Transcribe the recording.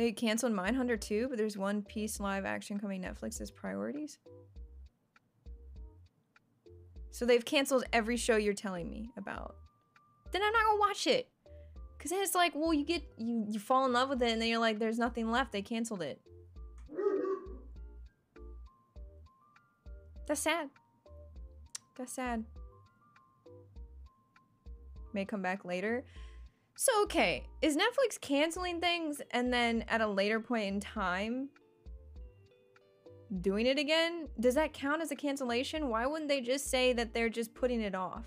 They canceled Mindhunter too, but there's One Piece live action coming Netflix as priorities. So they've canceled every show you're telling me about. Then I'm not gonna watch it. Cause then it's like, well, you get you you fall in love with it, and then you're like, there's nothing left. They canceled it. That's sad. That's sad. May come back later. So okay, is Netflix canceling things and then at a later point in time doing it again? Does that count as a cancellation? Why wouldn't they just say that they're just putting it off?